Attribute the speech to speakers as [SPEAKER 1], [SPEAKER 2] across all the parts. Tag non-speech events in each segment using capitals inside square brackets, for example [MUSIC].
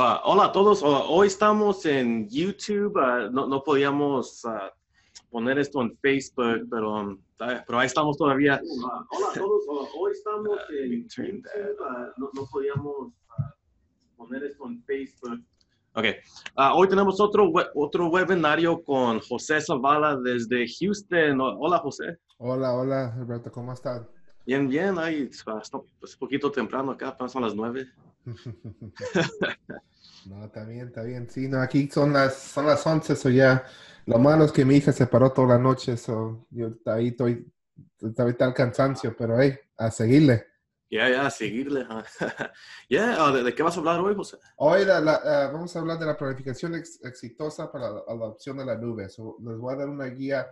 [SPEAKER 1] Ah, hola a todos, Ah, hoy estamos en YouTube, Ah, no, no podíamos poner esto en Facebook, pero, um, pero ahí estamos todavía. Hola a todos, hoy estamos en YouTube, no, no podíamos poner esto en Facebook. Ok, hoy tenemos otro, we- otro webinario con José Zavala desde Houston. Hola José.
[SPEAKER 2] Hola, hola, Alberto, ¿cómo estás?
[SPEAKER 1] Bien, bien, ahí ah, está pues, un poquito temprano acá, son las nueve. [LAUGHS]
[SPEAKER 2] No, está bien, está bien. Sí, no, aquí son las, son las 11, so ya. Lo malo es que mi hija se paró toda la noche, so yo ahí estoy, está el cansancio, pero hey, a seguirle.
[SPEAKER 1] Ya, ya, seguirle. ah. [LAUGHS] Ya, ah, ¿de, de qué vas a hablar hoy, José?
[SPEAKER 2] Hoy la- la- ah, vamos a hablar de la planificación ex- exitosa para la adopción de la nube. So, les voy a dar una guía,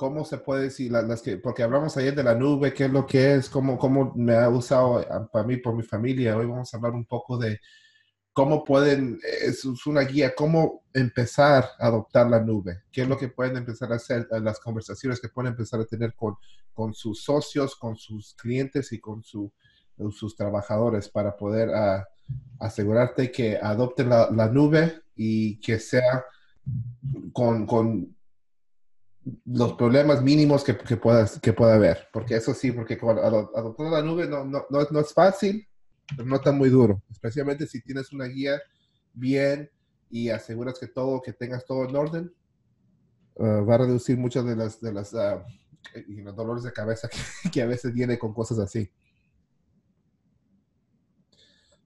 [SPEAKER 2] cómo se puede decir, la- las que, porque hablamos ayer de la nube, qué es lo que es, cómo, cómo me ha usado ah, para mí, por mi familia. Hoy vamos a hablar un poco de cómo pueden, es, es una guía, cómo empezar a adoptar la nube, qué es lo que pueden empezar a hacer, eh, las conversaciones que pueden empezar a tener con, con sus socios, con sus clientes y con su- sus trabajadores para poder ah, asegurarte que adopten la, la nube y que sea con, con los problemas mínimos que, que, puedas, que pueda haber. Porque eso sí, porque adoptar la nube no, no, no, no es fácil, pero no está muy duro. Especialmente si tienes una guía bien y aseguras que todo, que tengas todo en orden, ah, va a reducir muchas de las, de las ah, y los dolores de cabeza [LAUGHS] que, que a veces viene con cosas así.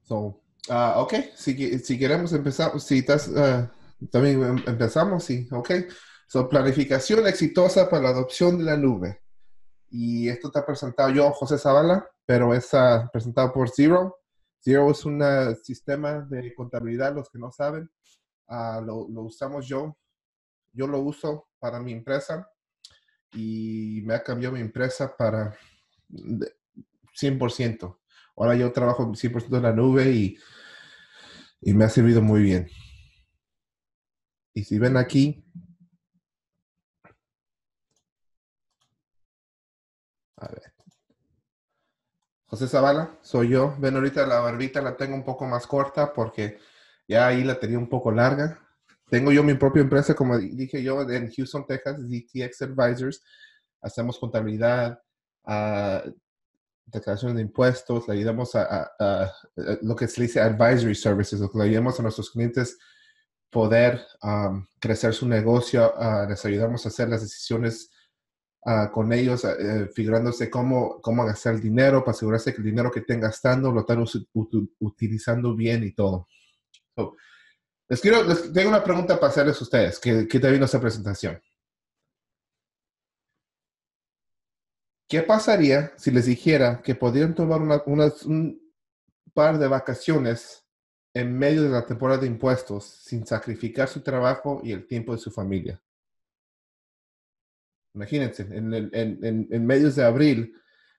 [SPEAKER 2] So, ah, ok, si, si queremos empezar, si estás, también em- empezamos, sí, ok. So, planificación exitosa para la adopción de la nube. Y esto está presentado yo, José Zavala, pero es ah, presentado por Zero. Zero es un sistema de contabilidad, los que no saben. Ah, lo, lo usamos yo. Yo lo uso para mi empresa y me ha cambiado mi empresa para de- 100%. Ahora yo trabajo 100% en la nube y, y me ha servido muy bien. Y si ven aquí, a ver. José Zavala, soy yo. Ven ahorita la barbita la tengo un poco más corta porque ya ahí la tenía un poco larga. Tengo yo mi propia empresa, como di- dije yo, en Houston, Texas, ZTX Advisors. Hacemos contabilidad, ah, declaraciones de impuestos, le ayudamos a, lo que se dice advisory services, lo le ayudamos a nuestros clientes poder crecer su negocio, ah, les ayudamos a hacer las decisiones ah, con ellos, eh, figurándose cómo, cómo gastar el dinero, para asegurarse que el dinero que estén gastando lo están utilizando bien y todo. Les quiero, tengo una pregunta para hacerles a ustedes, que, que te vino esa presentación. ¿Qué pasaría si les dijera que podrían tomar una- un par de vacaciones en medio de la temporada de impuestos sin sacrificar su trabajo y el tiempo de su familia? Imagínense, en, el- medios de abril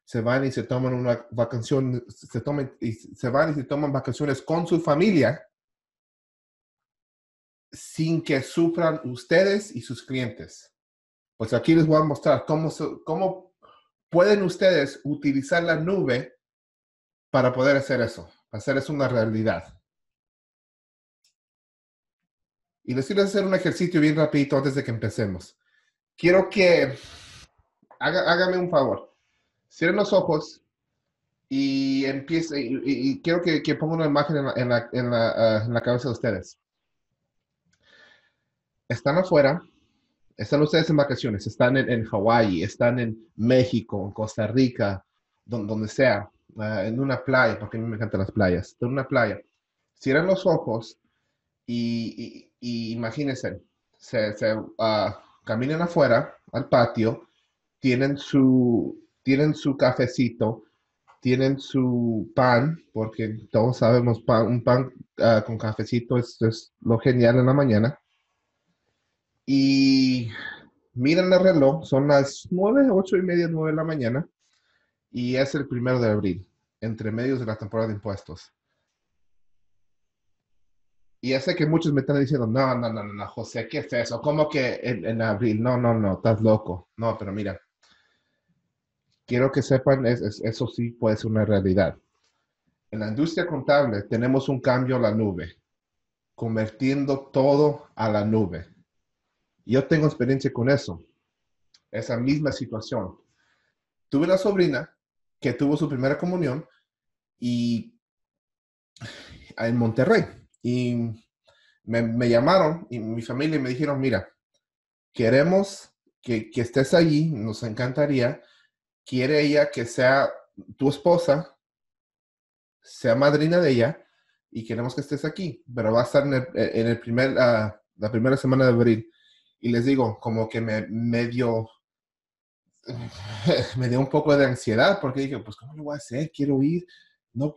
[SPEAKER 2] se van y se toman una vacación, se, toman, y se van y se toman vacaciones con su familia sin que sufran ustedes y sus clientes. Pues aquí les voy a mostrar cómo, cómo pueden ustedes utilizar la nube para poder hacer eso, hacer eso una realidad. Y les quiero hacer un ejercicio bien rapidito antes de que empecemos. Quiero que haga, hágame un favor. Cierren los ojos y empiece. Y, y- y quiero que, que ponga una imagen en la, en la- en la, ah, en la cabeza de ustedes. Están afuera, están ustedes en vacaciones, están en, Hawái, están en México, en Costa Rica, don- donde sea, ah, en una playa, porque a mí me encantan las playas, están en una playa. Cierren los ojos y, y- imagínense, se, se, ah, caminan afuera al patio, tienen su, tienen su cafecito, tienen su pan, porque todos sabemos pan- un pan ah, con cafecito es, es lo genial en la mañana. Y miran el reloj, son las nueve, ocho y media, nueve de la mañana, y es el primero de abril, entre medios de la temporada de impuestos. Y ya sé que muchos me están diciendo, no, no, no, no, José, ¿qué es eso? ¿Cómo que en, en abril? No, no, no, estás loco. No, pero mira, quiero que sepan, es- es- eso sí puede ser una realidad. En la industria contable tenemos un cambio a la nube. convirtiendo todo a la nube. Yo tengo experiencia con eso, esa misma situación. Tuve una sobrina que tuvo su primera comunión y en Monterrey y me, llamaron y mi familia me dijeron, mira, queremos que, que estés allí, nos encantaría, quiere ella que sea tu esposa, sea madrina de ella y queremos que estés aquí, pero va a estar en el, primer, ah, la primera semana de abril. Y les digo, como que me medio, [LAUGHS] me dio un poco de ansiedad porque dije, pues, ¿cómo lo voy a hacer? Quiero ir, no,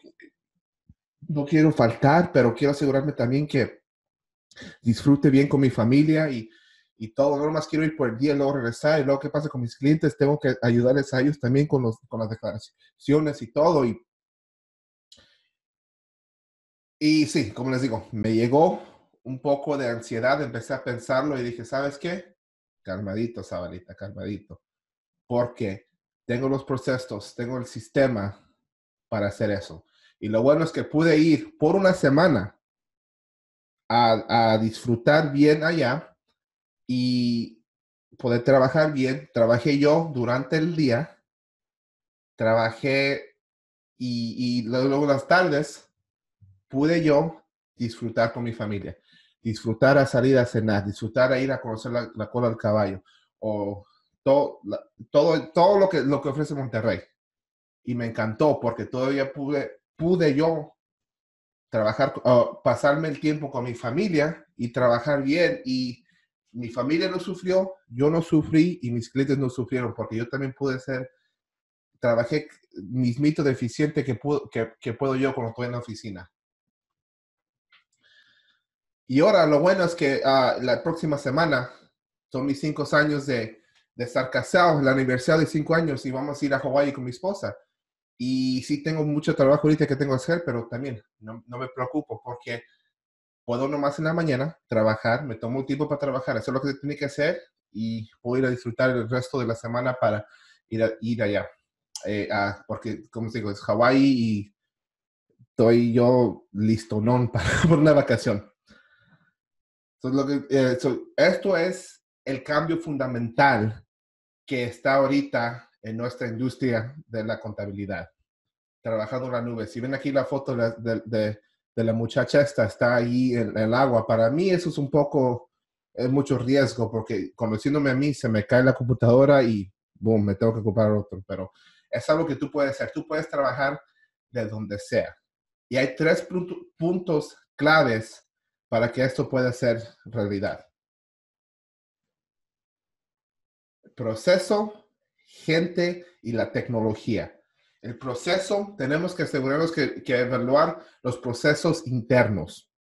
[SPEAKER 2] no quiero faltar, pero quiero asegurarme también que disfrute bien con mi familia y, y todo. No más quiero ir por el día y luego regresar. Y luego, ¿qué pasa con mis clientes? Tengo que ayudarles a ellos también con, los, con las declaraciones y todo. Y, y sí, como les digo, me llegó un poco de ansiedad, empecé a pensarlo y dije, ¿sabes qué? Calmadito, Sabalita, calmadito. Porque tengo los procesos, tengo el sistema para hacer eso. Y lo bueno es que pude ir por una semana a, a disfrutar bien allá y poder trabajar bien. Trabajé yo durante el día, trabajé y, luego las tardes pude yo disfrutar con mi familia, disfrutar a salir a cenar, disfrutar a ir a conocer la, cola del caballo o todo, todo, todo lo, que, lo que ofrece Monterrey. Y me encantó porque todavía pude, pude yo trabajar, pasarme el tiempo con mi familia y trabajar bien y mi familia no sufrió, yo no sufrí y mis clientes no sufrieron porque yo también pude ser, trabajé mismito deficiente que, que, puedo yo cuando estoy en la oficina. Y ahora lo bueno es que uh, la próxima semana son mis cinco años de, de estar casado, la universidad de cinco años y vamos a ir a Hawái con mi esposa. Y sí tengo mucho trabajo ahorita que tengo que hacer, pero también no, no me preocupo porque puedo nomás en la mañana trabajar, me tomo tiempo para trabajar, hacer lo que se tiene que hacer y puedo ir a disfrutar el resto de la semana para ir, a, ir allá. Eh, porque, como digo, es Hawái y estoy yo listo, ¿no? [LAUGHS] Para una vacación. lo que, eh, esto es el cambio fundamental que está ahorita en nuestra industria de la contabilidad, trabajando en la nube. Si ven aquí la foto de de la muchacha esta está ahí en, el agua. Para mí eso es un poco, es mucho riesgo porque conociéndome a mí se me cae la computadora y boom, me tengo que ocupar otro. Pero es algo que tú puedes hacer. Tú puedes trabajar de donde sea. Y hay tres puntos claves para que esto pueda ser realidad. Proceso, gente y la tecnología. El proceso, tenemos que asegurarnos que, evaluar los procesos internos.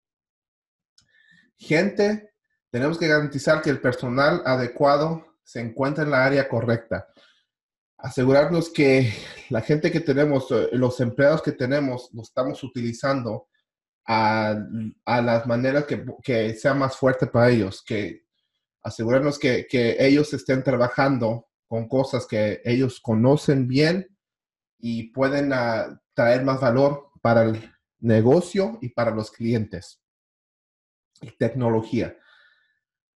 [SPEAKER 2] Gente, tenemos que garantizar que el personal adecuado se encuentra en la área correcta. Asegurarnos que la gente que tenemos, eh, los empleados que tenemos, los estamos utilizando a, las maneras que, sea más fuerte para ellos, que asegurarnos que ellos estén trabajando con cosas que ellos conocen bien y pueden ah, traer más valor para el negocio y para los clientes. Y tecnología.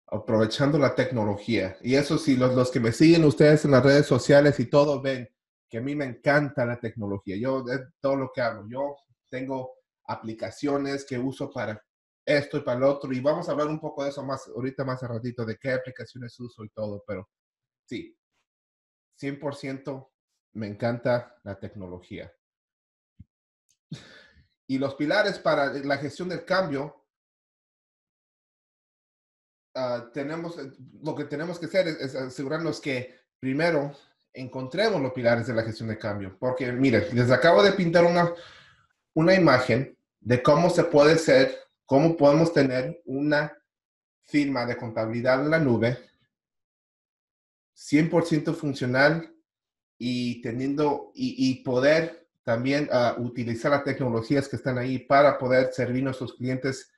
[SPEAKER 2] Aprovechando la tecnología. Y eso sí, los, los que me siguen ustedes en las redes sociales y todo ven que a mí me encanta la tecnología. Yo, todo lo que hago, yo tengo aplicaciones que uso para esto y para el otro. Y vamos a hablar un poco de eso más ahorita más a ratito, de qué aplicaciones uso y todo. Pero sí, 100% me encanta la tecnología. Y los pilares para la gestión del cambio, ah, tenemos, eh, lo que tenemos que hacer es, asegurarnos que primero encontremos los pilares de la gestión del cambio. Porque, mire, les acabo de pintar una, una imagen de cómo se puede ser, cómo podemos tener una firma de contabilidad en la nube 100% funcional y teniendo y, poder también uh, utilizar las tecnologías que están ahí para poder servir a nuestros clientes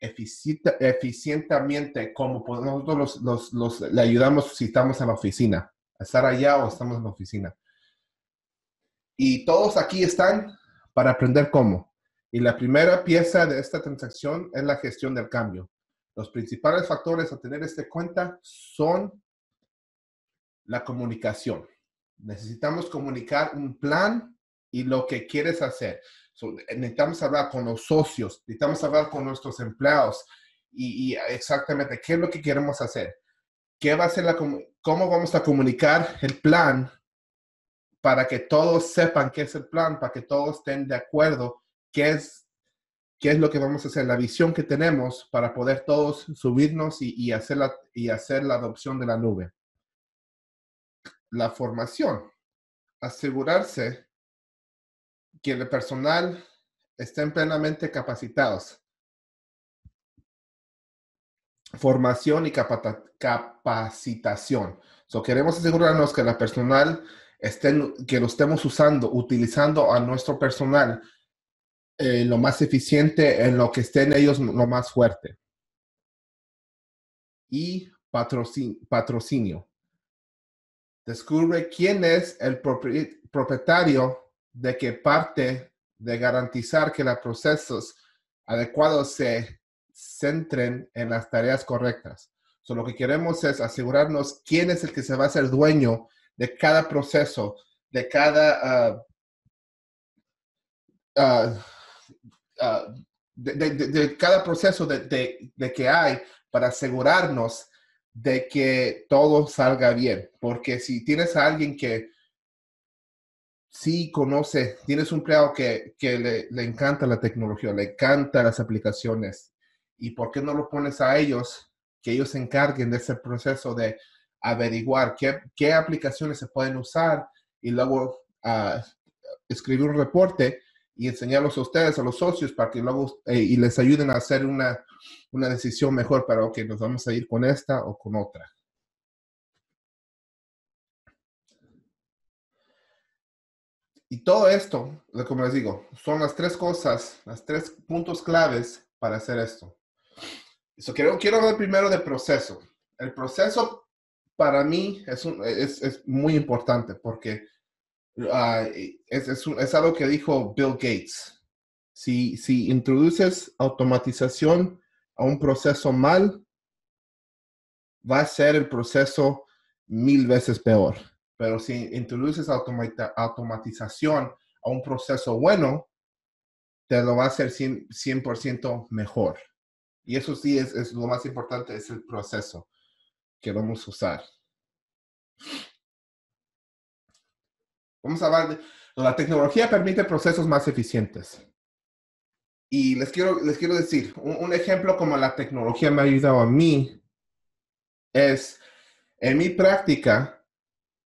[SPEAKER 2] eficientemente como nosotros los, los, le ayudamos si estamos en la oficina, estar allá o estamos en la oficina. Y todos aquí están para aprender cómo. Y la primera pieza de esta transacción es la gestión del cambio. Los principales factores a tener este cuenta son la comunicación. Necesitamos comunicar un plan y lo que quieres hacer. necesitamos hablar con los socios, necesitamos hablar con nuestros empleados y, y, exactamente qué es lo que queremos hacer. ¿Qué va a ser la, ¿Cómo vamos a comunicar el plan para que todos sepan qué es el plan, para que todos estén de acuerdo qué es, qué es lo que vamos a hacer, la visión que tenemos para poder todos subirnos y, hacer, la, y hacer la adopción de la nube. La formación, asegurarse que el personal estén plenamente capacitados. Formación y capacitación. So, queremos asegurarnos que la personal estén, que lo estemos usando, utilizando a nuestro personal eh, lo más eficiente en lo que estén ellos lo más fuerte. Y patrocinio. Descubre quién es el propietario de que parte de garantizar que los procesos adecuados se centren en las tareas correctas. Lo que queremos es asegurarnos quién es el que se va a ser dueño de cada proceso, de cada, ah, ah, ah, de, cada proceso de, que hay para asegurarnos de que todo salga bien. Porque si tienes a alguien que sí conoce, tienes un empleado que, le, le, encanta la tecnología, le encanta las aplicaciones, ¿y por qué no lo pones a ellos, que ellos se encarguen de ese proceso de averiguar qué, qué aplicaciones se pueden usar y luego uh, escribir un reporte y enseñarlos a ustedes, a los socios, para que luego eh, y les ayuden a hacer una, una decisión mejor para, ok, nos vamos a ir con esta o con otra. Y todo esto, como les digo, son las tres cosas, las tres puntos claves para hacer esto. So, quiero, quiero hablar primero del proceso. El proceso para mí es, es, es muy importante porque uh, es, es, algo que dijo Bill Gates. Si, si introduces automatización a un proceso mal, va a ser el proceso mil veces peor. Pero si introduces automatización a un proceso bueno, te lo va a hacer 100%, 100 mejor. Y eso sí es, es, lo más importante, es el proceso que vamos a usar. Vamos a hablar de la tecnología permite procesos más eficientes. Y les quiero, les quiero decir, un, ejemplo como la tecnología me ha ayudado a mí es, en mi práctica,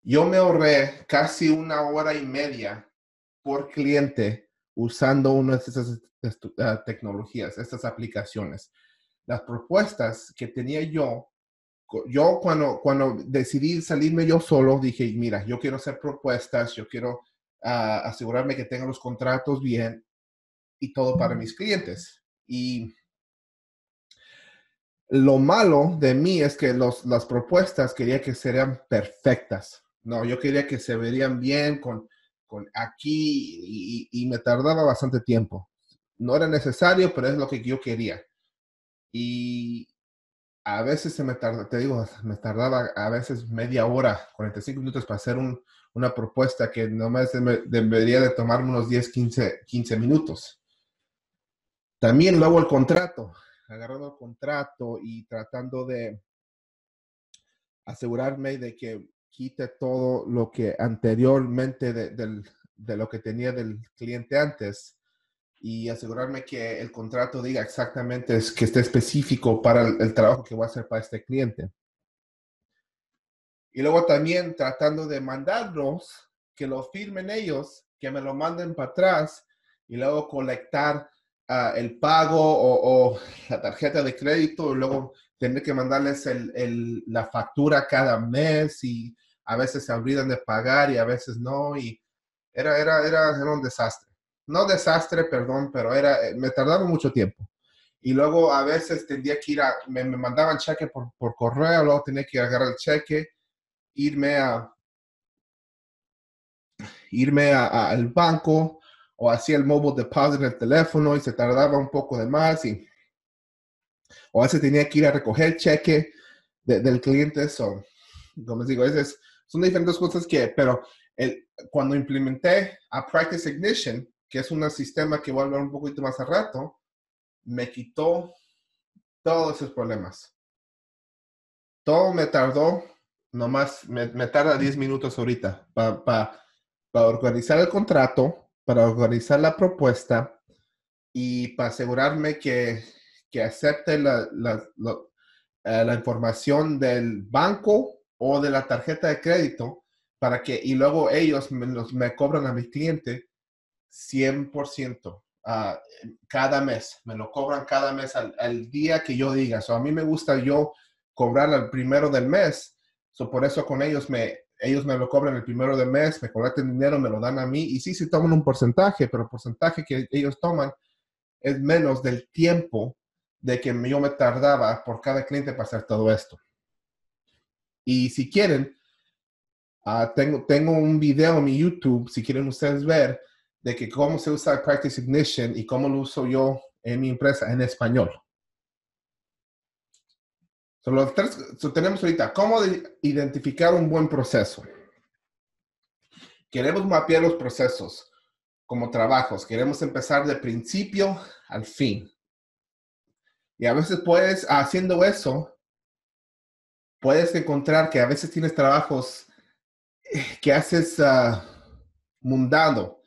[SPEAKER 2] yo me ahorré casi una hora y media por cliente usando una de estas ah, tecnologías, estas aplicaciones. Las propuestas que tenía yo yo cuando, cuando decidí salirme yo solo, dije, mira, yo quiero hacer propuestas, yo quiero ah, asegurarme que tenga los contratos bien y todo para mis clientes. Y lo malo de mí es que los, las propuestas quería que sean perfectas. No, yo quería que se verían bien con, con aquí y, y me tardaba bastante tiempo. No era necesario, pero es lo que yo quería. Y, a veces se me tarda, te digo, me tardaba a veces media hora, 45 minutos para hacer una propuesta que nomás debería de tomarme unos 10, 15, 15 minutos. También luego el contrato, agarrando el contrato y tratando de asegurarme de que quite todo lo que anteriormente de lo que tenía del cliente antes y asegurarme que el contrato diga exactamente es, que esté específico para el, trabajo que voy a hacer para este cliente. Y luego también tratando de mandarlos, que lo firmen ellos, que me lo manden para atrás y luego colectar ah, el pago o, la tarjeta de crédito y luego tener que mandarles el, la factura cada mes y a veces se olvidan de pagar y a veces no y era, era, era, era un desastre no desastre, perdón, pero era, eh, me tardaba mucho tiempo. Y luego a veces tendría que ir a, me, mandaban cheque por, por, correo, luego tenía que agarrar el cheque, irme a, irme al banco o hacía el mobile deposit en el teléfono y se tardaba un poco de más y o a veces tenía que ir a recoger cheque del cliente. Son, como les digo, es, son diferentes cosas que, pero el, cuando implementé a Practice Ignition, que es un sistema que voy a hablar un poquito más a rato, me quitó todos esos problemas. Todo me tardó, nomás me, me tarda 10 minutos ahorita para organizar el contrato, para organizar la propuesta y para asegurarme que, acepte eh, la, información del banco o de la tarjeta de crédito para que, y luego ellos me, me cobran a mi cliente 100% Ah, cada mes, me lo cobran cada mes al, día que yo diga. So, a mí me gusta yo cobrar al primero del mes, so, por eso con ellos me, ellos me lo cobran el primero del mes, me cobran dinero, me lo dan a mí y sí, sí toman un porcentaje, pero el porcentaje que ellos toman es menos del tiempo de que yo me tardaba por cada cliente para hacer todo esto. Y si quieren, ah, tengo, tengo un video en mi YouTube, si quieren ustedes ver, de que cómo se usa Practice Ignition y cómo lo uso yo en mi empresa en español. So, los tres, tenemos ahorita, cómo identificar un buen proceso. Queremos mapear los procesos como trabajos. Queremos empezar de principio al fin. Y a veces puedes, haciendo eso, puedes encontrar que a veces tienes trabajos que haces uh, mundano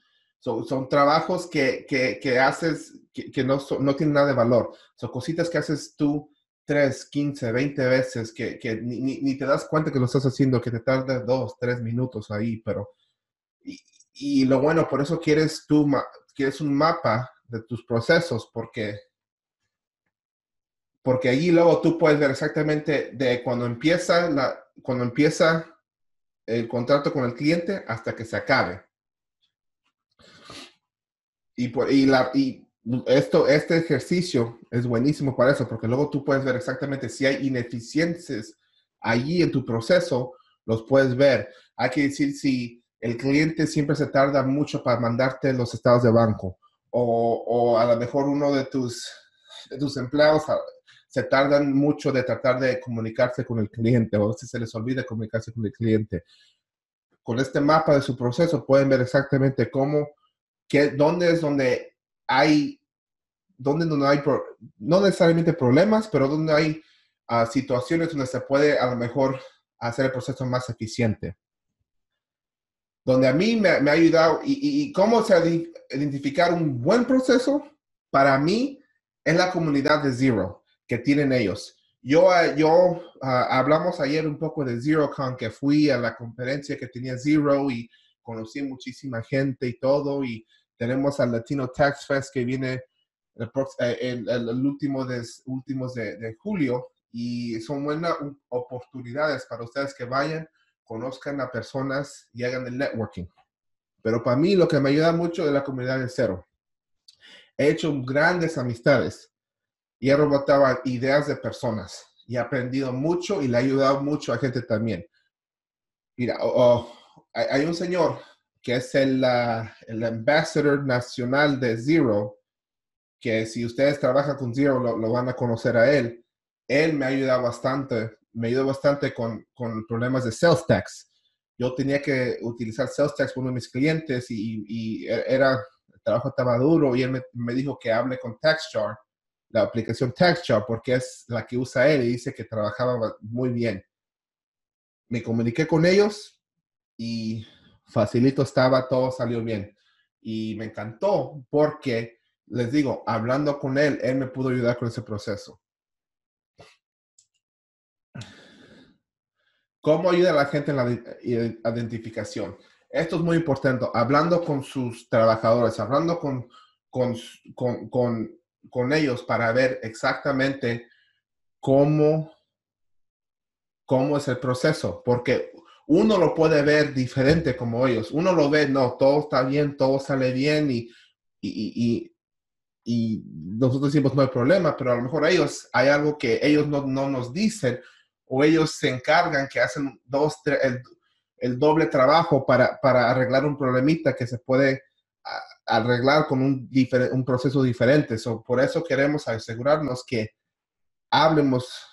[SPEAKER 2] son trabajos que, que, haces que, no, no tienen nada de valor. Son cositas que haces tú 3, 15, 20 veces que, ni, ni, te das cuenta que lo estás haciendo, que te tarda 2, 3 minutos ahí, pero... Y, y, lo bueno, por eso quieres tú, quieres un mapa de tus procesos, porque... Porque allí luego tú puedes ver exactamente de cuando empieza, la, cuando empieza el contrato con el cliente hasta que se acabe. Y, por, y, la, y esto, este ejercicio es buenísimo para eso, porque luego tú puedes ver exactamente si hay ineficiencias allí en tu proceso, los puedes ver. Hay que decir si el cliente siempre se tarda mucho para mandarte los estados de banco, o, o a lo mejor uno de tus, de tus empleados ah, se tardan mucho de tratar de comunicarse con el cliente, o veces se les olvida comunicarse con el cliente. Con este mapa de su proceso pueden ver exactamente cómo dónde es donde hay, donde no hay, no necesariamente problemas, pero donde hay ah, situaciones donde se puede a lo mejor hacer el proceso más eficiente. Donde a mí me, ha ayudado y, cómo se identificar un buen proceso, para mí es la comunidad de Zero que tienen ellos. Yo, ah, yo ah, hablamos ayer un poco de ZeroCon, que fui a la conferencia que tenía Zero y conocí muchísima gente y todo, y tenemos al Latino Tax Fest que viene el, eh, el, último de, últimos de, julio y son buenas oportunidades para ustedes que vayan, conozcan a personas y hagan el networking. Pero para mí lo que me ayuda mucho es la comunidad de cero. He hecho grandes amistades y he robotado ideas de personas y he aprendido mucho y le he ayudado mucho a gente también. Mira, hay un señor que es el, el ambassador nacional de Zero, que si ustedes trabajan con Zero lo, van a conocer a él. Él me ha ayudado bastante, me ayudó bastante con, con problemas de sales tax. Yo tenía que utilizar sales tax por uno de mis clientes y, y era, el trabajo estaba duro y él me, me dijo que hable con TaxJar, la aplicación TaxJar, porque es la que usa él y dice que trabajaba muy bien. Me comuniqué con ellos y facilito estaba, todo salió bien. Y me encantó porque, les digo, hablando con él, él me pudo ayudar con ese proceso. ¿Cómo ayuda a la gente en la identificación? Esto es muy importante. Hablando con sus trabajadores, hablando con, con, con, con ellos para ver exactamente cómo, cómo es el proceso. Porque uno lo puede ver diferente como ellos. Uno lo ve, no, todo está bien, todo sale bien y, y, y, nosotros decimos no hay problema, pero a lo mejor ellos hay algo que ellos no, no nos dicen o ellos se encargan que hacen dos, el, el, doble trabajo para, para, arreglar un problemita que se puede arreglar con un, un proceso diferente. por eso queremos asegurarnos que hablemos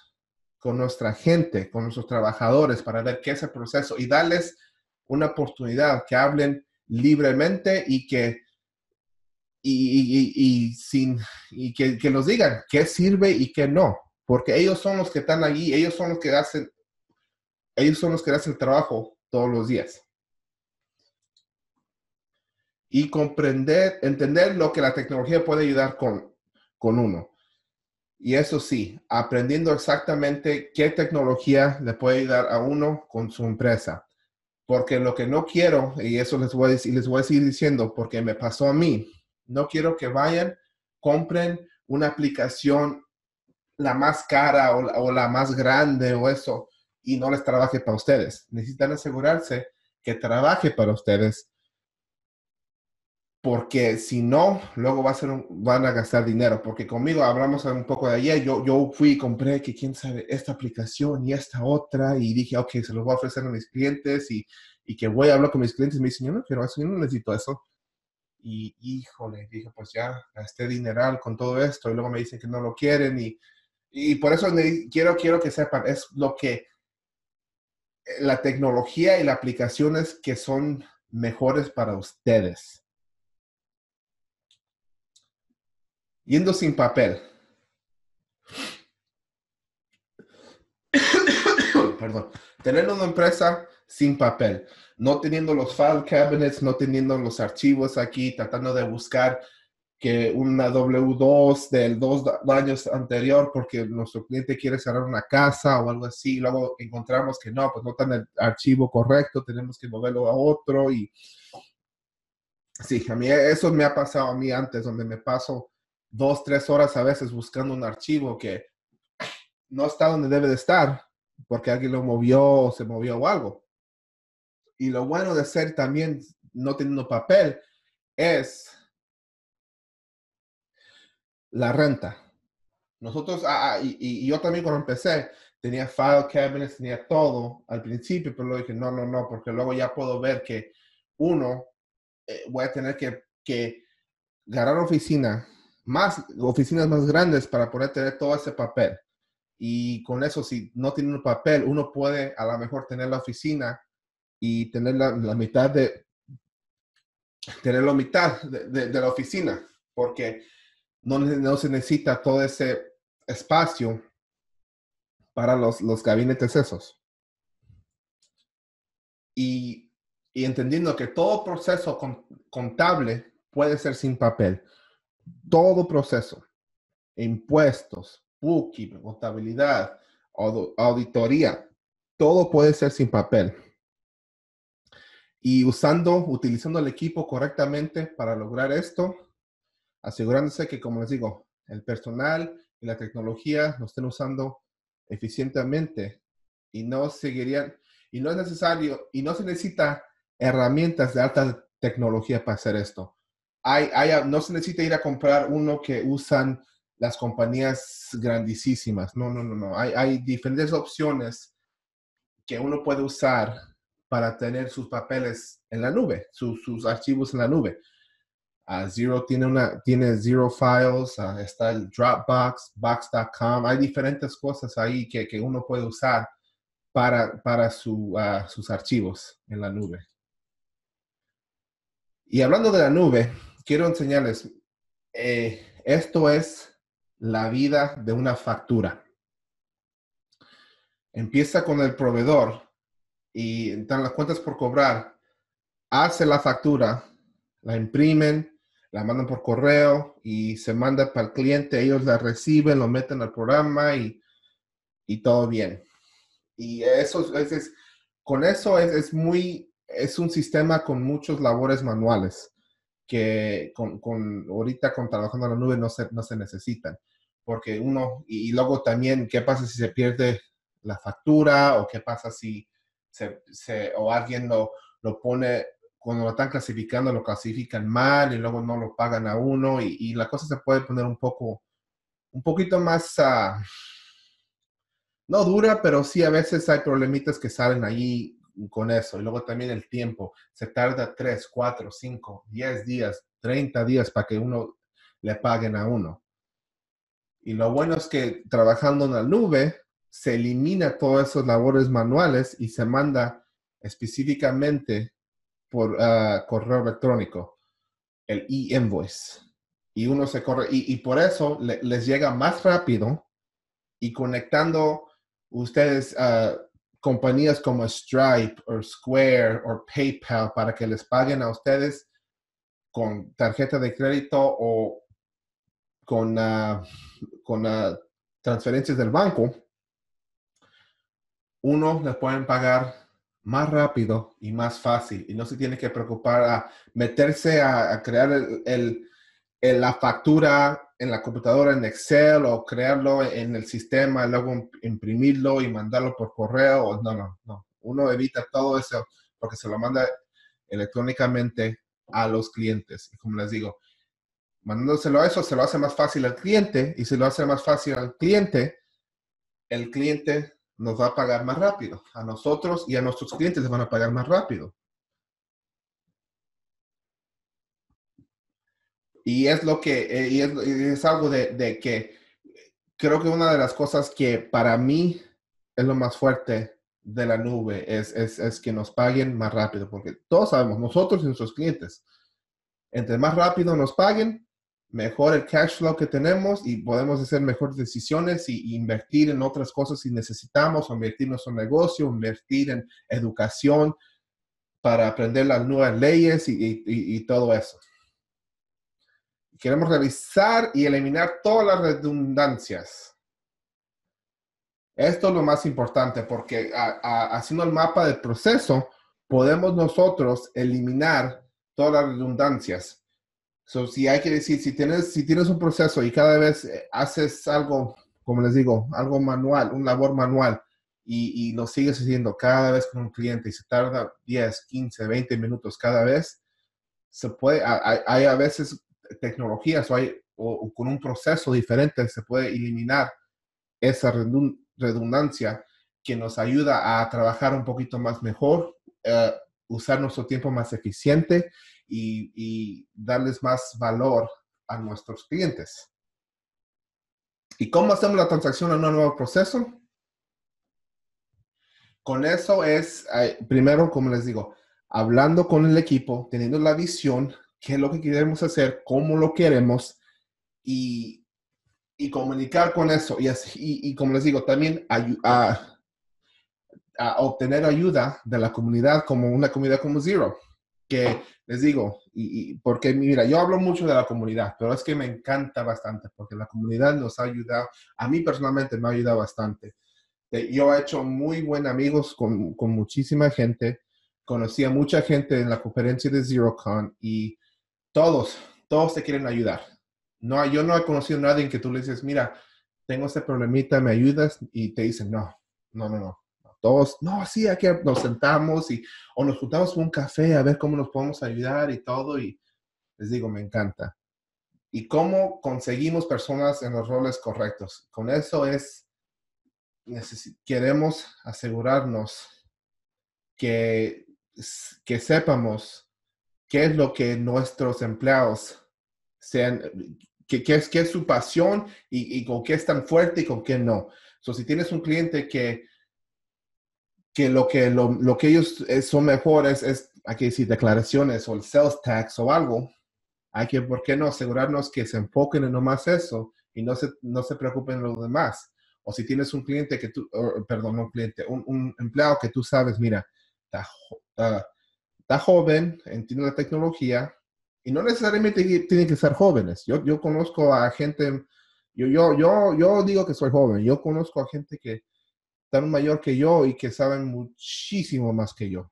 [SPEAKER 2] con nuestra gente, con nuestros trabajadores para ver qué es el proceso y darles una oportunidad que hablen libremente y que y, sin y que, nos digan qué sirve y qué no, porque ellos son los que están allí, ellos son los que hacen ellos son los que hacen el trabajo todos los días. Y comprender, entender lo que la tecnología puede ayudar con, con uno. Y eso sí, aprendiendo exactamente qué tecnología le puede ayudar a uno con su empresa. Porque lo que no quiero, y eso les voy a decir, les voy a seguir diciendo, porque me pasó a mí, no quiero que vayan, compren una aplicación la más cara o, o la más grande o eso, y no les trabaje para ustedes. Necesitan asegurarse que trabaje para ustedes porque si no, luego va a ser van a gastar dinero, porque conmigo hablamos un poco de ayer, yo, yo fui y compré que quién sabe, esta aplicación y esta otra, y dije, ok, se los voy a ofrecer a mis clientes, y, y que voy a hablar con mis clientes, y me dicen, yo no quiero eso, yo no necesito eso. Y híjole, dije, pues ya gasté dineral con todo esto, y luego me dicen que no lo quieren, y, y por eso quiero, quiero que sepan, es lo que la tecnología y las aplicaciones que son mejores para ustedes yendo sin papel. [COUGHS] Perdón. Tener una empresa sin papel, no teniendo los file cabinets, no teniendo los archivos aquí, tratando de buscar que una W2 del dos años anterior porque nuestro cliente quiere cerrar una casa o algo así, luego encontramos que no, pues no está en el archivo correcto, tenemos que moverlo a otro y sí, a mí eso me ha pasado a mí antes, donde me paso dos, tres horas a veces buscando un archivo que no está donde debe de estar porque alguien lo movió o se movió o algo. Y lo bueno de ser también no teniendo papel es la renta. Nosotros, ah, ah, y, yo también cuando empecé, tenía file cabinets, tenía todo al principio, pero luego dije, no, no, no, porque luego ya puedo ver que uno, eh, voy a tener que, que ganar oficina más oficinas más grandes para poder tener todo ese papel. Y con eso, si no tiene un papel, uno puede a lo mejor tener la oficina y tener la, mitad de tener la mitad de, la oficina, porque no, no, se necesita todo ese espacio para los, los gabinetes esos. Y, y entendiendo que todo proceso contable puede ser sin papel todo proceso, impuestos, bookkeeping, contabilidad, auditoría, todo puede ser sin papel. Y usando, utilizando el equipo correctamente para lograr esto, asegurándose que, como les digo, el personal y la tecnología lo estén usando eficientemente y no seguirían, y no es necesario, y no se necesita herramientas de alta tecnología para hacer esto no se necesita ir a comprar uno que usan las compañías grandísimas. No, no, no, no. Hay, diferentes opciones que uno puede usar para tener sus papeles en la nube, sus archivos en la nube. Uh, Zero tiene, una, tiene Zero Files, ah, está el Dropbox, Box.com. Hay diferentes cosas ahí que, que uno puede usar para, para su, ah, sus archivos en la nube. Y hablando de la nube, quiero enseñarles, eh, esto es la vida de una factura. Empieza con el proveedor y dan las cuentas por cobrar, hace la factura, la imprimen, la mandan por correo y se manda para el cliente, ellos la reciben, lo meten al programa y, todo bien. Y eso es, con eso es, es, muy, es un sistema con muchos labores manuales que con, con, ahorita con trabajando en la nube no se, no se necesitan. Porque uno, y, luego también, ¿qué pasa si se pierde la factura o qué pasa si se, se o alguien lo, lo, pone, cuando lo están clasificando, lo clasifican mal y luego no lo pagan a uno y, y la cosa se puede poner un poco, un poquito más, uh, no dura, pero sí a veces hay problemitas que salen allí con eso. Y luego también el tiempo. Se tarda 3, 4, 5, 10 días 30 días para que uno le paguen a uno. Y lo bueno es que trabajando en la nube se elimina todas esas labores manuales y se manda específicamente por ah, correo electrónico, el e-invoice. Y uno se corre, y, por eso les llega más rápido y conectando ustedes a compañías como Stripe o Square o PayPal para que les paguen a ustedes con tarjeta de crédito o con, uh, con transferencias del banco, uno le pueden pagar más rápido y más fácil. Y no se tiene que preocupar a meterse a, crear el, la factura en la computadora en Excel o crearlo en el sistema, luego imprimirlo y mandarlo por correo. No, no, no. Uno evita todo eso porque se lo manda electrónicamente a los clientes. Y como les digo, mandándoselo a eso, se lo hace más fácil al cliente y si lo hace más fácil al cliente, el cliente nos va a pagar más rápido. A nosotros y a nuestros clientes les van a pagar más rápido. Y es lo que, y es, algo de, que creo que una de las cosas que para mí es lo más fuerte de la nube es, es, que nos paguen más rápido, porque todos sabemos, nosotros y nuestros clientes, entre más rápido nos paguen, mejor el cash flow que tenemos y podemos hacer mejores decisiones y, invertir en otras cosas si necesitamos, o invertir en nuestro negocio, invertir en educación para aprender las nuevas leyes y todo eso queremos revisar y eliminar todas las redundancias. Esto es lo más importante porque haciendo el mapa del proceso, podemos nosotros eliminar todas las redundancias. So, si hay que decir, si tienes, si tienes un proceso y cada vez eh, haces algo, como les digo, algo manual, un labor manual, y, lo sigues haciendo cada vez con un cliente y se tarda 10, 15, 20 minutos cada vez, se puede, hay a veces tecnologías o, hay, o, con un proceso diferente se puede eliminar esa redundancia que nos ayuda a trabajar un poquito más mejor, eh, usar nuestro tiempo más eficiente y, y, darles más valor a nuestros clientes. ¿Y cómo hacemos la transacción en un nuevo proceso? Con eso es, eh, primero, como les digo, hablando con el equipo, teniendo la visión qué es lo que queremos hacer, cómo lo queremos y, y comunicar con eso. Y, así, y, como les digo, también a, a, obtener ayuda de la comunidad como una comunidad como Zero. Que les digo, y, porque mira, yo hablo mucho de la comunidad, pero es que me encanta bastante porque la comunidad nos ha ayudado, a mí personalmente me ha ayudado bastante. Eh, yo he hecho muy buenos amigos con, con muchísima gente, conocí a mucha gente en la conferencia de ZeroCon y todos, todos te quieren ayudar. No, yo no he conocido a nadie que tú le dices, mira, tengo este problemita, ¿me ayudas? Y te dicen, no, no, no, no. Todos, no, sí, aquí nos sentamos y, o nos juntamos un café a ver cómo nos podemos ayudar y todo. Y les digo, me encanta. Y cómo conseguimos personas en los roles correctos. Con eso es, queremos asegurarnos que, que sepamos qué es lo que nuestros empleados sean, qué, es, qué es su pasión y, con qué es tan fuerte y con qué no. So, si tienes un cliente que, que, lo, que lo, que ellos son mejores es, hay que decir, declaraciones o el sales tax o algo, hay que, ¿por qué no asegurarnos que se enfoquen en nomás eso y no se, no se preocupen en lo demás? O si tienes un cliente que tú, perdón, un cliente, un, empleado que tú sabes, mira, está, está joven, entiende la tecnología y no necesariamente tienen que ser jóvenes. Yo, yo conozco a gente, yo, yo, yo, yo digo que soy joven, yo conozco a gente que tan mayor que yo y que saben muchísimo más que yo.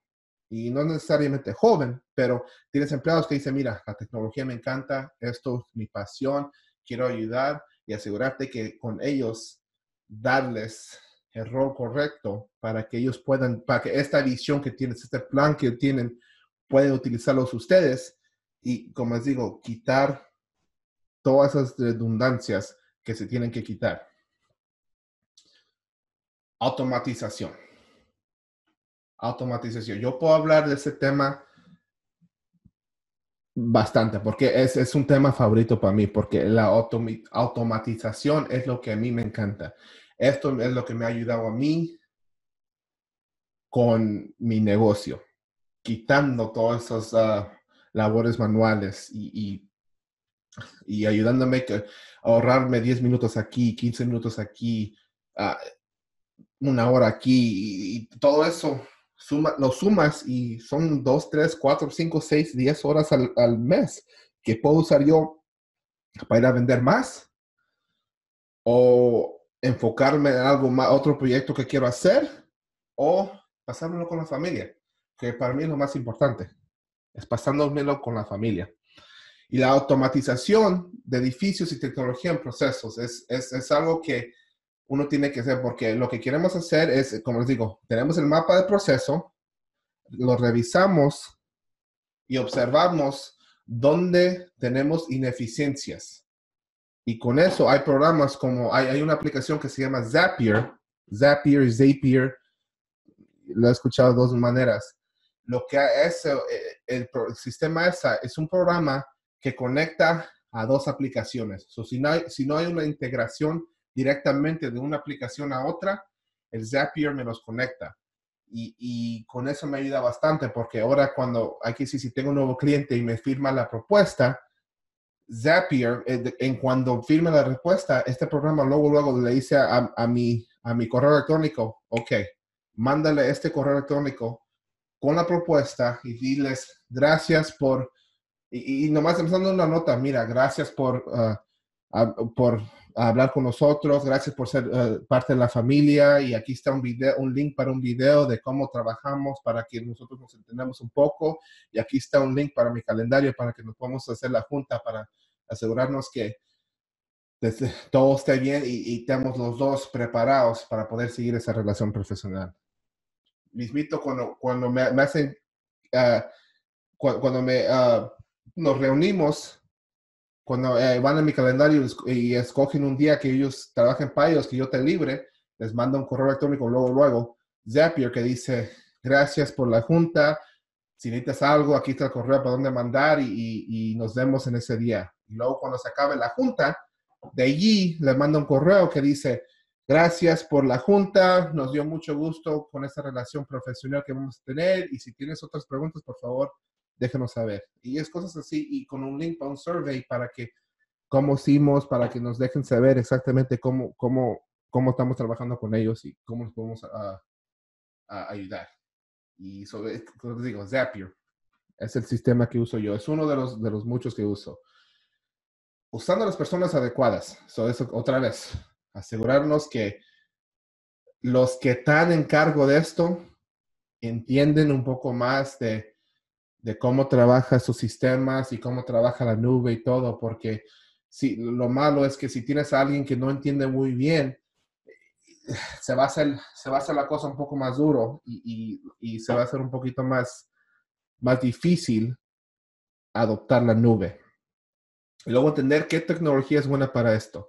[SPEAKER 2] Y no necesariamente joven, pero tienes empleados que dicen, mira, la tecnología me encanta, esto es mi pasión, quiero ayudar y asegurarte que con ellos darles el rol correcto para que ellos puedan, para que esta visión que tienes, este plan que tienen, pueden utilizarlos ustedes y, como les digo, quitar todas esas redundancias que se tienen que quitar. Automatización. Automatización. Yo puedo hablar de ese tema Bastante, porque es, es, un tema favorito para mí, porque la automatización es lo que a mí me encanta. Esto es lo que me ha ayudado a mí con mi negocio, quitando todas esas ah, labores manuales y, y, ayudándome a ahorrarme 10 minutos aquí, 15 minutos aquí, ah, una hora aquí y, todo eso. Suma, lo sumas y son 2, 3, 4, 5, 6, 10 horas al, al mes que puedo usar yo para ir a vender más o enfocarme en algo más, otro proyecto que quiero hacer o pasármelo con la familia, que para mí es lo más importante, es pasármelo con la familia. Y la automatización de edificios y tecnología en procesos es, es, es algo que uno tiene que hacer porque lo que queremos hacer es, como les digo, tenemos el mapa de proceso, lo revisamos y observamos dónde tenemos ineficiencias. Y con eso hay programas como, hay, hay una aplicación que se llama Zapier, Zapier, Zapier, lo he escuchado de dos maneras. Lo que es eh, el, sistema esa es un programa que conecta a dos aplicaciones. si, no hay, si no hay una integración directamente de una aplicación a otra, el Zapier me los conecta. Y, con eso me ayuda bastante porque ahora cuando, aquí sí, si tengo un nuevo cliente y me firma la propuesta, Zapier, eh, en cuando firme la respuesta, este programa luego, luego le dice a, a, mi, a mi correo electrónico, ok, mándale este correo electrónico con la propuesta y diles gracias por, y, nomás empezando una nota, mira, gracias por, uh, por hablar con nosotros, gracias por ser uh, parte de la familia y aquí está un video, un link para un video de cómo trabajamos para que nosotros nos entendamos un poco y aquí está un link para mi calendario para que nos podamos hacer la junta para asegurarnos que todo esté bien y, y estemos los dos preparados para poder seguir esa relación profesional mismito cuando, cuando me, hacen, ah, cuando, me, ah, nos reunimos, cuando eh, van a mi calendario y escogen un día que ellos trabajen para ellos, que yo te libre, les mando un correo electrónico luego, luego, Zapier, que dice, gracias por la junta, si necesitas algo, aquí está el correo para dónde mandar y, y, nos vemos en ese día. Y luego cuando se acabe la junta, de allí les mando un correo que dice, Gracias por la junta, nos dio mucho gusto con esta relación profesional que vamos a tener y si tienes otras preguntas, por favor, déjenos saber. Y es cosas así y con un link para un survey para que, cómo hicimos, para que nos dejen saber exactamente cómo, cómo, cómo estamos trabajando con ellos y cómo nos podemos a, ayudar. Y sobre, como digo, Zapier es el sistema que uso yo, es uno de los, de los muchos que uso. Usando a las personas adecuadas, so eso otra vez, asegurarnos que los que están en cargo de esto entienden un poco más de, cómo trabaja sus sistemas y cómo trabaja la nube y todo, porque si, lo malo es que si tienes a alguien que no entiende muy bien, se va a hacer, se va a hacer la cosa un poco más duro y, y se va a hacer un poquito más, más difícil adoptar la nube. Y luego entender qué tecnología es buena para esto.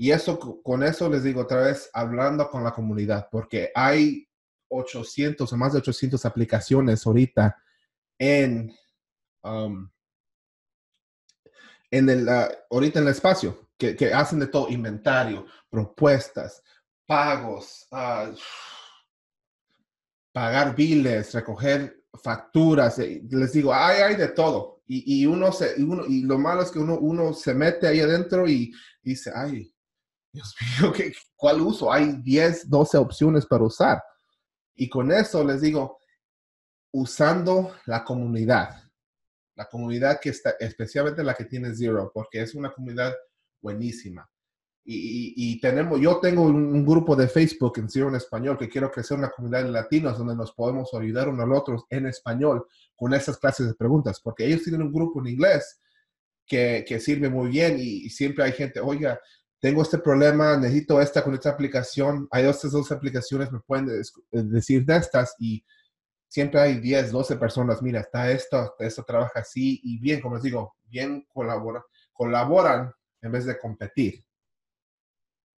[SPEAKER 2] Y eso, con eso les digo otra vez, hablando con la comunidad, porque hay 800 o más de 800 aplicaciones ahorita en, um, en el, ah, ahorita en el espacio, que, que, hacen de todo, inventario, propuestas, pagos, uh, pagar biles, recoger facturas, eh, les digo, hay, hay de todo. Y, y uno se, y, uno, y lo malo es que uno, uno se mete ahí adentro y dice, ay, Dios [LAUGHS] mío, ¿qué, ¿cuál uso? Hay 10, 12 opciones para usar. Y con eso les digo, usando la comunidad, la comunidad que está, especialmente la que tiene Zero, porque es una comunidad buenísima. Y, tenemos, yo tengo un, grupo de Facebook en Zero en español que quiero crecer una comunidad de latinos donde nos podemos ayudar unos al otro en español con esas clases de preguntas, porque ellos tienen un grupo en inglés que, que sirve muy bien y, y, siempre hay gente, oiga, tengo este problema, necesito esta con esta aplicación, hay otras dos aplicaciones, me pueden eh, decir de estas y siempre hay 10, 12 personas, mira, está esto, esto trabaja así y bien, como les digo, bien colaboran en vez de competir.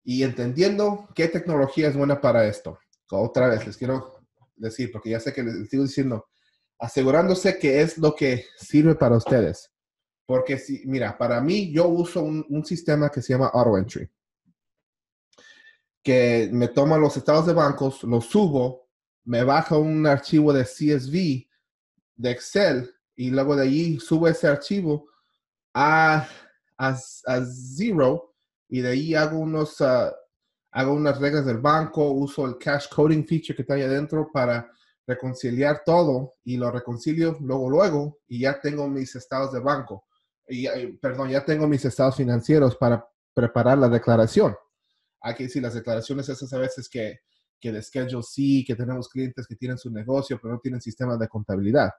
[SPEAKER 2] Y entendiendo qué tecnología es buena para esto. Otra vez les quiero decir, porque ya sé que les sigo diciendo, asegurándose que es lo que sirve para ustedes. Porque si, mira, para mí yo uso un, sistema que se llama Auto Entry, que me toma los estados de bancos, los subo, me baja un archivo de CSV de Excel y luego de allí subo ese archivo a, a, a Zero y de ahí hago unos, uh, hago unas reglas del banco, uso el cache coding feature que está ahí adentro para reconciliar todo y lo reconcilio luego, luego y ya tengo mis estados de banco. Y, eh, perdón, ya tengo mis estados financieros para preparar la declaración. Hay que decir, las declaraciones esas a veces que, que de Schedule C, que tenemos clientes que tienen su negocio, pero no tienen sistemas de contabilidad.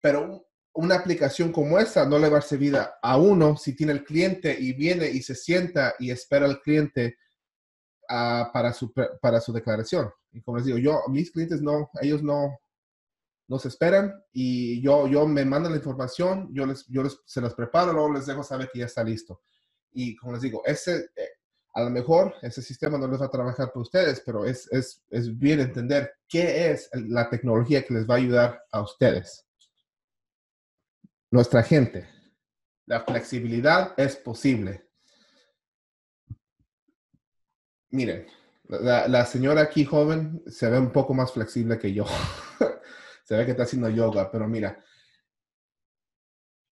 [SPEAKER 2] Pero una aplicación como esta no le va a servir a uno si tiene el cliente y viene y se sienta y espera al cliente uh, para, su, para su declaración. Y como les digo, yo, mis clientes no, ellos no, no se esperan y yo, yo me mandan la información, yo, les, yo les, se las preparo, luego les dejo saber que ya está listo. Y como les digo, ese, eh, a lo mejor ese sistema no les va a trabajar para ustedes, pero es, es, es bien entender qué es la tecnología que les va a ayudar a ustedes nuestra gente. La flexibilidad es posible. Miren, la, señora aquí joven se ve un poco más flexible que yo. [LAUGHS] se ve que está haciendo yoga, pero mira,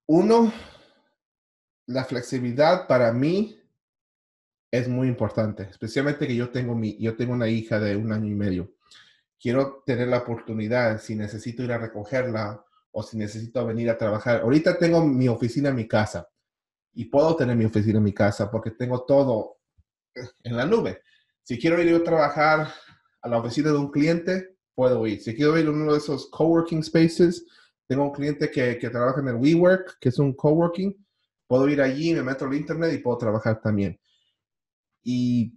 [SPEAKER 2] uno, la flexibilidad para mí es muy importante, especialmente que yo tengo, mi, yo tengo una hija de un año y medio. Quiero tener la oportunidad, si necesito ir a recogerla o si necesito venir a trabajar. Ahorita tengo mi oficina en mi casa y puedo tener mi oficina en mi casa porque tengo todo en la nube. Si quiero ir a trabajar a la oficina de un cliente, puedo ir. Si quiero ir a uno de esos coworking spaces, tengo un cliente que, que trabaja en el WeWork, que es un coworking, puedo ir allí, me meto al internet y puedo trabajar también. Y